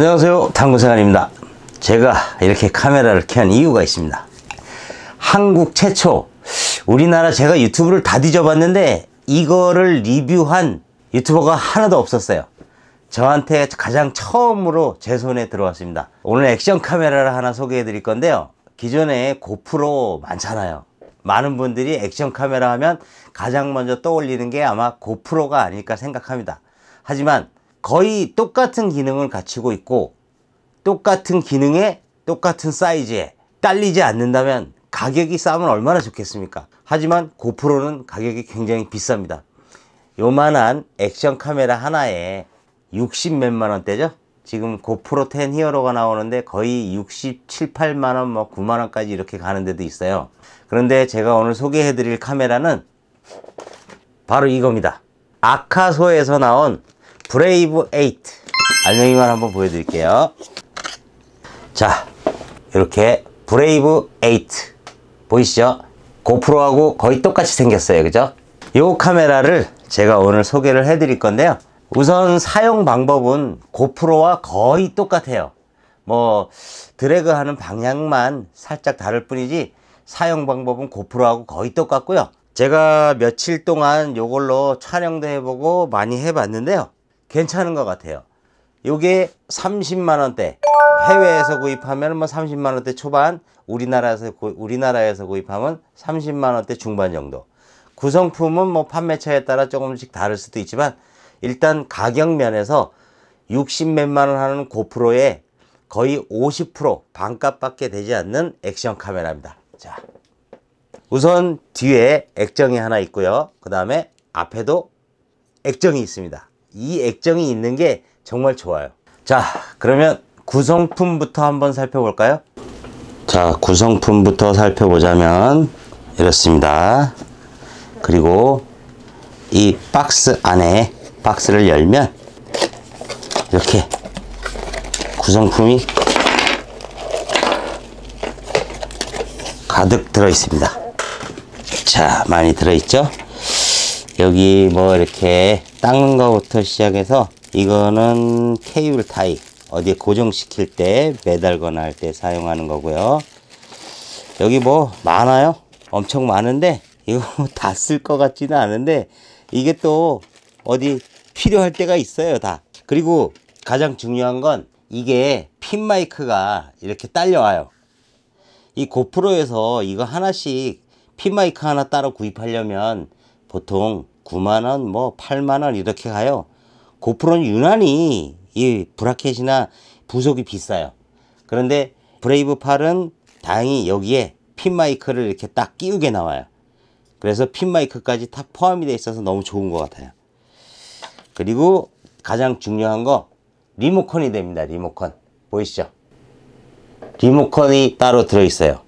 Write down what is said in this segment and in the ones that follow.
안녕하세요. 당구생활입니다. 제가 이렇게 카메라를 켠 이유가 있습니다. 한국 최초 우리나라 제가 유튜브를 다 뒤져봤는데 이거를 리뷰한 유튜버가 하나도 없었어요. 저한테 가장 처음으로 제 손에 들어왔습니다. 오늘 액션 카메라를 하나 소개해 드릴 건데요. 기존에 고프로 많잖아요. 많은 분들이 액션 카메라 하면 가장 먼저 떠올리는 게 아마 고프로가 아닐까 생각합니다. 하지만 거의 똑같은 기능을 갖추고 있고 똑같은 기능에 똑같은 사이즈에 딸리지 않는다면 가격이 싸면 얼마나 좋겠습니까? 하지만 고프로는 가격이 굉장히 비쌉니다. 요만한 액션 카메라 하나에 60 몇만 원대죠? 지금 고프로 10 히어로가 나오는데 거의 67, 8만 원, 뭐 9만 원까지 이렇게 가는 데도 있어요. 그런데 제가 오늘 소개해 드릴 카메라는 바로 이겁니다. 아카소에서 나온 브레이브 8 알맹이만 한번 보여드릴게요. 자 이렇게 브레이브 8 보이시죠? 고프로하고 거의 똑같이 생겼어요. 그죠? 이 카메라를 제가 오늘 소개를 해 드릴 건데요. 우선 사용 방법은 고프로와 거의 똑같아요. 뭐 드래그 하는 방향만 살짝 다를 뿐이지 사용 방법은 고프로하고 거의 똑같고요. 제가 며칠 동안 이걸로 촬영도 해보고 많이 해봤는데요 괜찮은 것 같아요. 요게 30만원대. 해외에서 구입하면 뭐 30만원대 초반 우리나라에서 구, 우리나라에서 구입하면 30만원대 중반 정도. 구성품은 뭐 판매처에 따라 조금씩 다를 수도 있지만 일단 가격 면에서 60 몇만원 하는 고프로에 거의 50% 반값밖에 되지 않는 액션 카메라입니다. 자 우선 뒤에 액정이 하나 있고요. 그 다음에 앞에도 액정이 있습니다 이 액정이 있는 게 정말 좋아요. 자 그러면 구성품부터 한번 살펴볼까요? 자 구성품부터 살펴보자면 이렇습니다. 그리고 이 박스 안에 박스를 열면 이렇게 구성품이 가득 들어 있습니다. 자 많이 들어 있죠? 여기 뭐 이렇게 닦는 것부터 시작해서 이거는 케이블 타이 어디에 고정시킬 때 매달거나 할 때 사용하는 거고요. 여기 뭐 많아요? 엄청 많은데 이거 다 쓸 것 같지는 않은데 이게 또 어디 필요할 때가 있어요 다. 그리고 가장 중요한 건 이게 핀 마이크가 이렇게 딸려와요. 이 고프로에서 이거 하나씩 핀 마이크 하나 따로 구입하려면 보통 9만원 뭐 8만원 이렇게 가요. 고프로는 유난히 이 브라켓이나 부속이 비싸요. 그런데 브레이브 8은 다행히 여기에 핀 마이크를 이렇게 딱 끼우게 나와요. 그래서 핀 마이크까지 다 포함이 되어 있어서 너무 좋은 것 같아요. 그리고 가장 중요한 거 리모컨이 됩니다 리모컨. 보이시죠? 리모컨이 따로 들어있어요.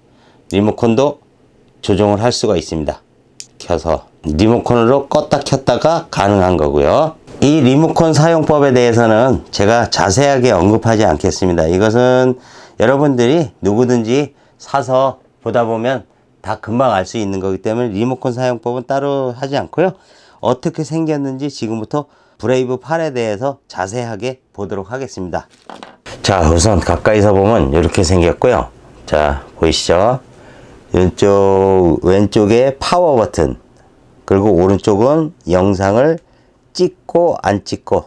리모컨도 조정을 할 수가 있습니다 켜서 리모컨으로 껐다 켰다가 가능한 거고요. 이 리모컨 사용법에 대해서는 제가 자세하게 언급하지 않겠습니다. 이것은 여러분들이 누구든지 사서 보다 보면 다 금방 알 수 있는 거기 때문에 리모컨 사용법은 따로 하지 않고요. 어떻게 생겼는지 지금부터 브레이브 8에 대해서 자세하게 보도록 하겠습니다. 자 우선 가까이서 보면 이렇게 생겼고요. 자 보이시죠 왼쪽 왼쪽에 파워 버튼. 그리고 오른쪽은 영상을 찍고 안 찍고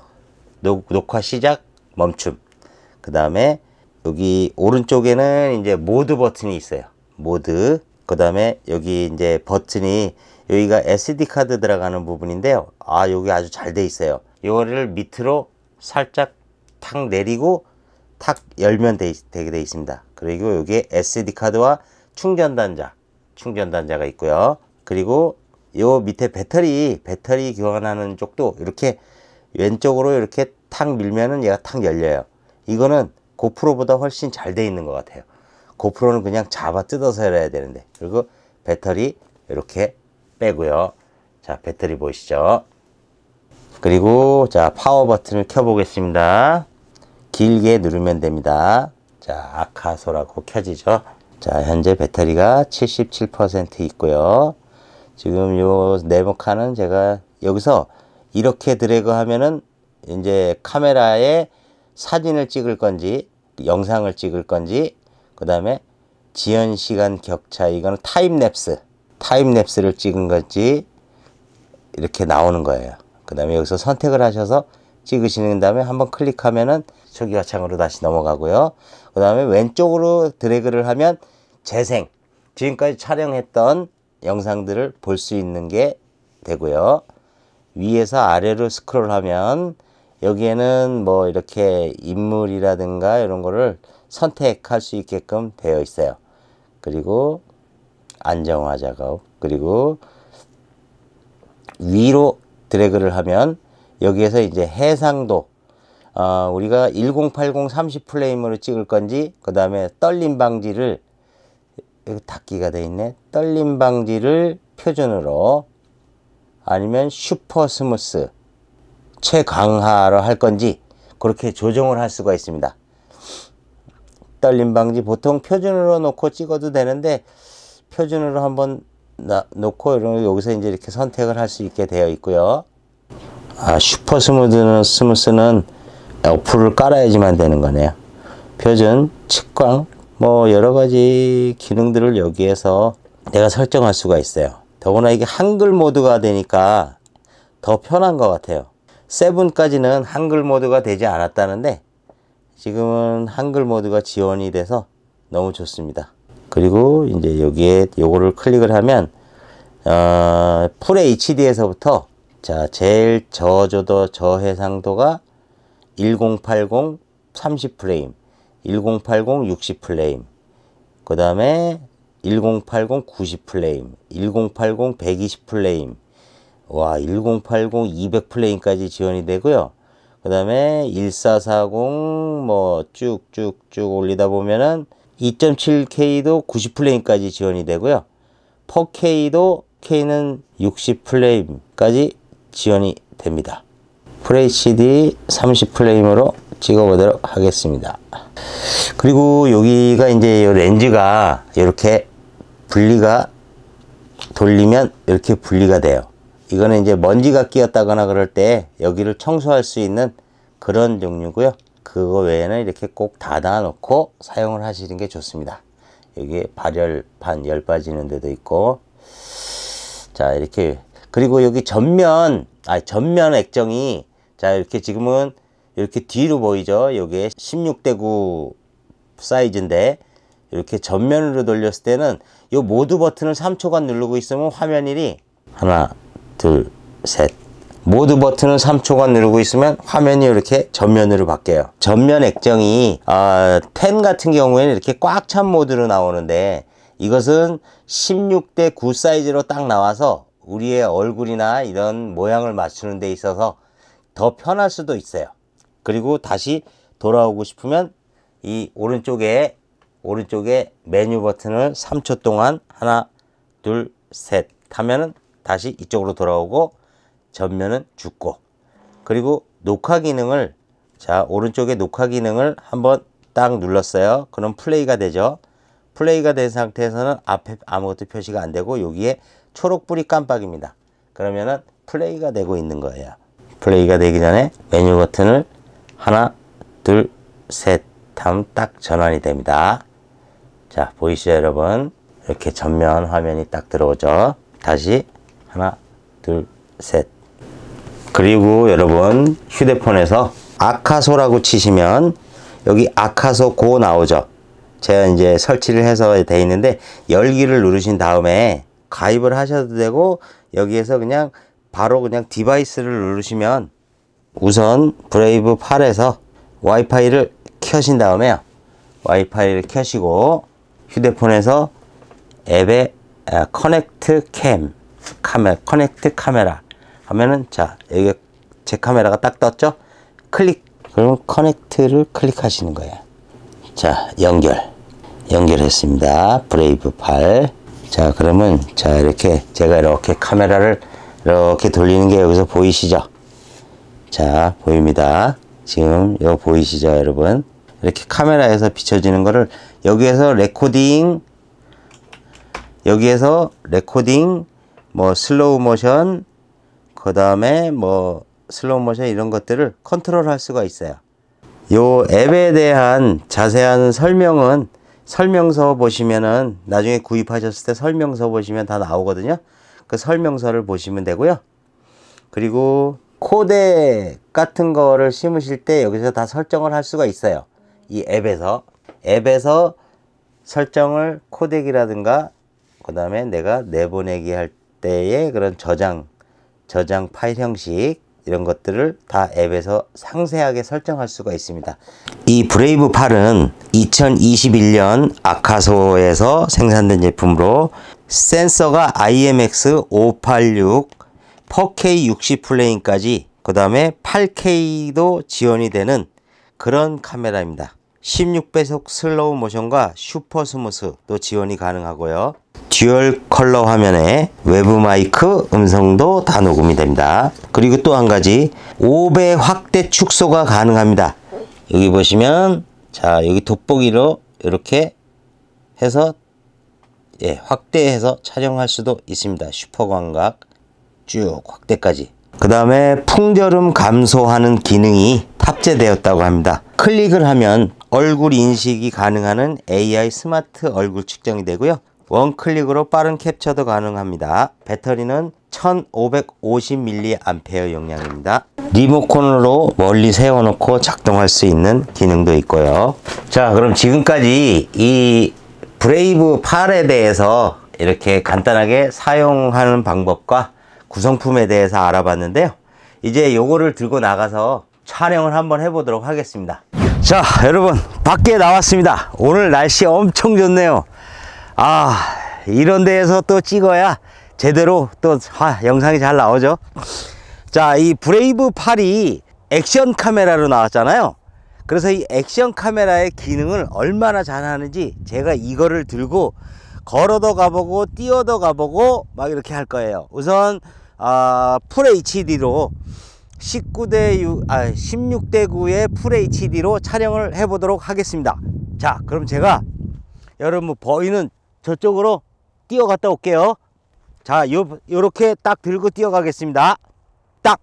녹, 녹화 시작 멈춤. 그 다음에 여기 오른쪽에는 이제 모드 버튼이 있어요. 모드. 그 다음에 여기 이제 버튼이 여기가 SD 카드 들어가는 부분인데요. 아 여기 아주 잘 돼 있어요. 이거를 밑으로 살짝 탁 내리고 탁 열면 되, 되게 돼 있습니다. 그리고 여기에 SD 카드와 충전 단자 충전 단자가 있고요. 그리고 요 밑에 배터리 배터리 교환하는 쪽도 이렇게 왼쪽으로 이렇게 탁 밀면은 얘가 탁 열려요. 이거는 고프로보다 훨씬 잘 돼 있는 것 같아요. 고프로는 그냥 잡아 뜯어서 열어야 되는데. 그리고 배터리 이렇게 빼고요. 자 배터리 보이시죠? 그리고 자 파워 버튼을 켜 보겠습니다. 길게 누르면 됩니다. 자 아카소라고 켜지죠 자 현재 배터리가 77% 있고요 지금 요 네모칸은 제가 여기서 이렇게 드래그 하면은 이제 카메라에 사진을 찍을 건지 영상을 찍을 건지 그 다음에 지연 시간 격차 이거는 타임랩스 타임랩스를 찍은 건지 이렇게 나오는 거예요. 그 다음에 여기서 선택을 하셔서 찍으시는 다음에 한번 클릭하면은 초기화 창으로 다시 넘어가고요. 그 다음에 왼쪽으로 드래그를 하면 재생 지금까지 촬영했던 영상들을 볼 수 있는 게 되고요. 위에서 아래로 스크롤하면 여기에는 뭐 이렇게 인물이라든가 이런 거를 선택할 수 있게끔 되어 있어요. 그리고 안정화 작업 그리고 위로 드래그를 하면 여기에서 이제 해상도 어, 우리가 1080 30 프레임으로 찍을 건지 그 다음에 떨림 방지를 여기 닫기가 돼 있네. 떨림 방지를 표준으로 아니면 super smooth 최강하로 할 건지 그렇게 조정을 할 수가 있습니다. 떨림 방지 보통 표준으로 놓고 찍어도 되는데 표준으로 한번 나, 놓고 여기서 이제 이렇게 선택을 할 수 있게 되어 있고요. 아 super smooth는 smooth는 어플을 깔아야지만 되는 거네요 표준 측광 뭐 여러 가지 기능들을 여기에서 내가 설정할 수가 있어요 더구나 이게 한글 모드가 되니까 더 편한 것 같아요. 7까지는 한글 모드가 되지 않았다는데 지금은 한글 모드가 지원이 돼서 너무 좋습니다. 그리고 이제 여기에 요거를 클릭을 하면 어, full HD에서부터 자 제일 저조도 저해상도가 1080 30 프레임, 1080 60 프레임, 그 다음에 1080 90 프레임, 1080 120 프레임, 와 1080 200 프레임까지 지원이 되고요. 그 다음에 1440 뭐 쭉쭉쭉 올리다 보면은 2.7K도 90 플레임까지 지원이 되고요. 4K도 K는 60 플레임까지 지원이 됩니다. FHD 30 플레임으로 찍어보도록 하겠습니다. 그리고 여기가 이제 렌즈가 이렇게 분리가 돌리면 이렇게 분리가 돼요. 이거는 이제 먼지가 끼었다거나 그럴 때 여기를 청소할 수 있는 그런 종류고요. 그거 외에는 이렇게 꼭 닫아 놓고 사용을 하시는 게 좋습니다. 여기 발열판 열 빠지는 데도 있고 자 이렇게 그리고 여기 전면 아 전면 액정이 자 이렇게 지금은 이렇게 뒤로 보이죠? 여기에 16대 9 사이즈인데 이렇게 전면으로 돌렸을 때는 이 모두 버튼을 3초간 누르고 있으면 화면이 하나 둘셋. 모두 버튼을 3초간 누르고 있으면 화면이 이렇게 전면으로 바뀌어요. 전면 액정이 어, 펜 같은 경우에는 이렇게 꽉 찬 모드로 나오는데 이것은 16대 9 사이즈로 딱 나와서 우리의 얼굴이나 이런 모양을 맞추는 데 있어서 더 편할 수도 있어요. 그리고 다시 돌아오고 싶으면 이 오른쪽에 오른쪽에 메뉴 버튼을 3초 동안 하나 둘 셋 하면은 다시 이쪽으로 돌아오고 전면은 죽고. 그리고 녹화 기능을 자 오른쪽에 녹화 기능을 한번 딱 눌렀어요. 그럼 플레이가 되죠. 플레이가 된 상태에서는 앞에 아무것도 표시가 안 되고 여기에 초록불이 깜빡입니다. 그러면은 플레이가 되고 있는 거예요 플레이가 되기 전에 메뉴 버튼을 하나 둘 셋 하면 딱 전환이 됩니다. 자 보이시죠 여러분? 이렇게 전면 화면이 딱 들어오죠? 다시 하나 둘 셋. 그리고 여러분 휴대폰에서 AKASO라고 치시면 여기 AKASO GO 나오죠? 제가 이제 설치를 해서 돼 있는데 열기를 누르신 다음에 가입을 하셔도 되고 여기에서 그냥 바로 그냥 디바이스를 누르시면 우선 Brave 8에서 와이파이를 켜신 다음에요. 와이파이를 켜시고 휴대폰에서 앱에 아, connect cam camera connect camera 하면은 자 여기 제 카메라가 딱 떴죠? 클릭 그러면 connect를 클릭하시는 거예요. 자 연결. 연결했습니다. Brave 8 자 그러면 자 이렇게 제가 이렇게 카메라를 이렇게 돌리는 게 여기서 보이시죠? 자 보입니다. 지금 이거 보이시죠 여러분? 이렇게 카메라에서 비춰지는 거를 여기에서 레코딩 여기에서 레코딩 뭐 슬로우 모션 그 다음에 뭐 슬로우 모션 이런 것들을 컨트롤 할 수가 있어요. 요 앱에 대한 자세한 설명은 설명서 보시면은 나중에 구입하셨을 때 설명서 보시면 다 나오거든요. 그 설명서를 보시면 되고요. 그리고 코덱 같은 거를 심으실 때 여기서 다 설정을 할 수가 있어요. 이 앱에서 앱에서 설정을 코덱이라든가 그 다음에 내가 내보내기 할 때의 그런 저장 저장 파일 형식 이런 것들을 다 앱에서 상세하게 설정할 수가 있습니다. 이 Brave 8은 2021년 AKASO에서 생산된 제품으로 센서가 IMX586 4K 60 프레임까지 그 다음에 8K도 지원이 되는 그런 카메라입니다. 16배속 슬로우 모션과 super smooth도 지원이 가능하고요. dual color 화면에 외부 마이크 음성도 다 녹음이 됩니다. 그리고 또 한 가지 5배 확대 축소가 가능합니다. 여기 보시면 자 여기 돋보기로 이렇게 해서 예, 확대해서 촬영할 수도 있습니다. 슈퍼 광각 쭉 확대까지. 그 다음에 풍절음 감소하는 기능이 탑재되었다고 합니다. 클릭을 하면 얼굴 인식이 가능한 AI 스마트 얼굴 측정이 되고요. 원클릭으로 빠른 캡처도 가능합니다. 배터리는 1550mAh 용량입니다. 리모컨으로 멀리 세워놓고 작동할 수 있는 기능도 있고요. 자, 그럼 지금까지 이 Brave 8에 대해서 이렇게 간단하게 사용하는 방법과 구성품에 대해서 알아봤는데요. 이제 요거를 들고 나가서 촬영을 한번 해보도록 하겠습니다. 자, 여러분, 밖에 나왔습니다. 오늘 날씨 엄청 좋네요. 아, 이런 데에서 또 찍어야 제대로 또 아, 영상이 잘 나오죠. 자, 이 Brave 8이 액션 카메라로 나왔잖아요. 그래서 이 액션 카메라의 기능을 얼마나 잘하는지 제가 이거를 들고 걸어도 가보고 뛰어도 가보고 막 이렇게 할 거예요. 우선 아, full HD로 19대 6, 아, 16대 9의 full HD로 촬영을 해 보도록 하겠습니다. 자, 그럼 제가 여러분 보이는 저쪽으로 뛰어갔다 올게요. 자, 요, 요렇게 딱 들고 뛰어가겠습니다. 딱!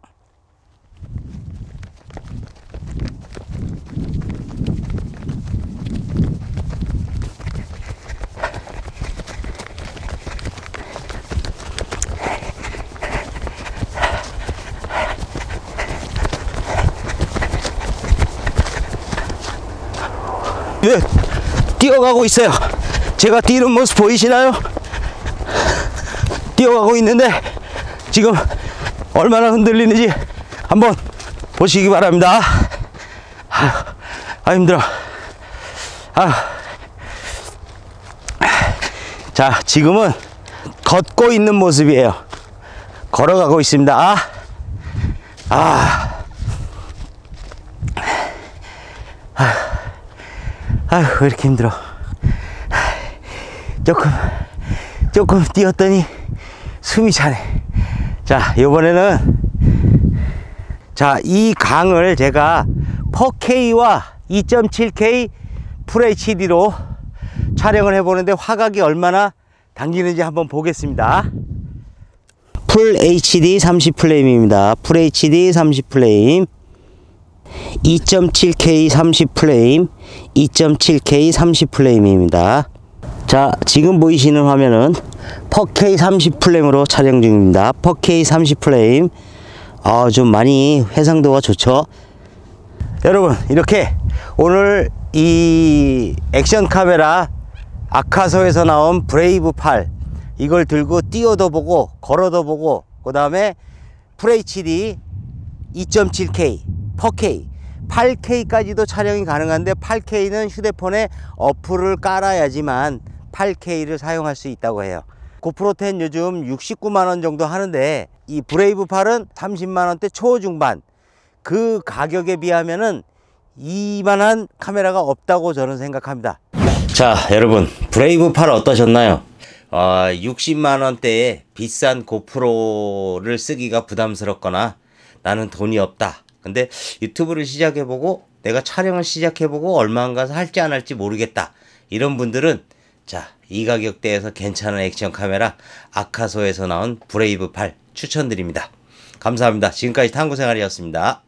예, 뛰어가고 있어요. 제가 뛰는 모습 보이시나요? 뛰어가고 있는데 지금 얼마나 흔들리는지 한번 보시기 바랍니다. 아유, 아 힘들어. 아. 자, 지금은 걷고 있는 모습이에요. 걸어가고 있습니다. 아. 아. 아휴, 왜 이렇게 힘들어. 조금, 조금 뛰었더니 숨이 차네. 자, 이번에는, 자, 이 강을 제가 4K와 2.7K FHD로 촬영을 해보는데 화각이 얼마나 당기는지 한번 보겠습니다. full HD 30 프레임입니다. full HD 30 프레임. 2.7K 30 프레임, 2.7K 30 프레임입니다. 자, 지금 보이시는 화면은 4K 30 프레임으로 촬영 중입니다. 4K 30 프레임. 아, 좀 많이 해상도가 좋죠. 여러분, 이렇게 오늘 이 액션 카메라 AKASO에서 나온 Brave 8 이걸 들고 뛰어도 보고 걸어도 보고 그 다음에 FHD 2.7K 4K 8K까지도 촬영이 가능한데 8K는 휴대폰에 어플을 깔아야지만 8K를 사용할 수 있다고 해요 GoPro 10 요즘 69만원 정도 하는데 이 Brave 8은 30만원대 초중반 그 가격에 비하면은 이만한 카메라가 없다고 저는 생각합니다 자 여러분 Brave 8 어떠셨나요? 어, 60만원대의 비싼 GoPro를 쓰기가 부담스럽거나 나는 돈이 없다 근데 유튜브를 시작해보고 내가 촬영을 시작해보고 얼마 가서 할지 안 할지 모르겠다. 이런 분들은 자, 이 가격대에서 괜찮은 액션 카메라 아카소에서 나온 브레이브 8 추천드립니다. 감사합니다. 지금까지 탐구생활이었습니다.